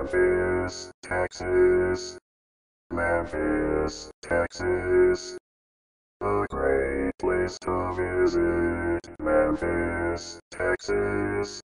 Memphis, Texas. Memphis, Texas. A great place to visit. Memphis, Texas.